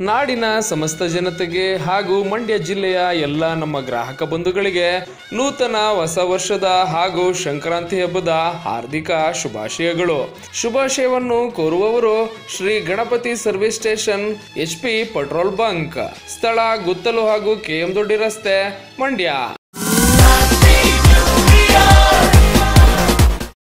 ನಾಡಿನ ಸಮಸ್ತ ಜನತೆಗೆ ಹಾಗೂ ಮಂಡ್ಯ ಜಿಲ್ಲೆಯ ಎಲ್ಲ ನಮ್ಮ ಗ್ರಾಹಕ ಬಂಧುಗಳಿಗೆ ನೂತನ ಹೊಸ ವರ್ಷದ ಹಾಗೂ ಸಂಕ್ರಾಂತಿ ಹಬ್ಬದ ಹಾರ್ದಿಕ ಶುಭಾಶಯಗಳು. ಶುಭಾಶಯವನ್ನು ಕೋರುವವರು Shri Ganapati service station, H P petrol bunk, ಸ್ಥಳ ಗುತ್ತಲು ಹಾಗೂ ಕೆಎಂ ದೊಡ್ಡಿ ರಸ್ತೆ, ಮಂಡ್ಯ.